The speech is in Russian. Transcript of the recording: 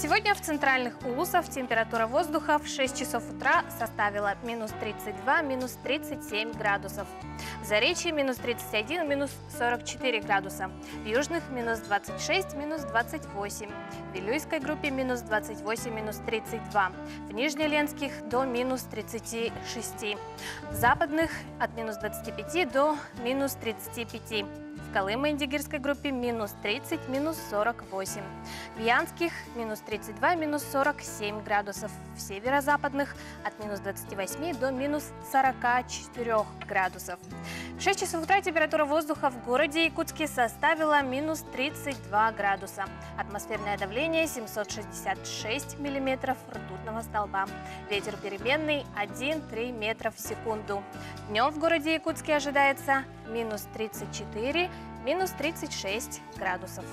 Сегодня в центральных улусах температура воздуха в 6 часов утра составила минус 32, минус 37 градусов. В Заречье минус 31, минус 44 градуса. В Южных минус 26, минус 28. В Вилюйской группе минус 28, минус 32. В Нижнеленских до минус 36. В Западных от минус 25 до минус 35. В Колымо-Индигирской группе минус 30, минус 48. В Янских минус 32, минус 47 градусов. В северо-западных от минус 28 до минус 44 градусов. В 6 часов утра температура воздуха в городе Якутске составила минус 32 градуса. Атмосферное давление 766 миллиметров ртутного столба. Ветер переменный 1-3 метра в секунду. Днем в городе Якутске ожидается минус 34, минус 36 градусов.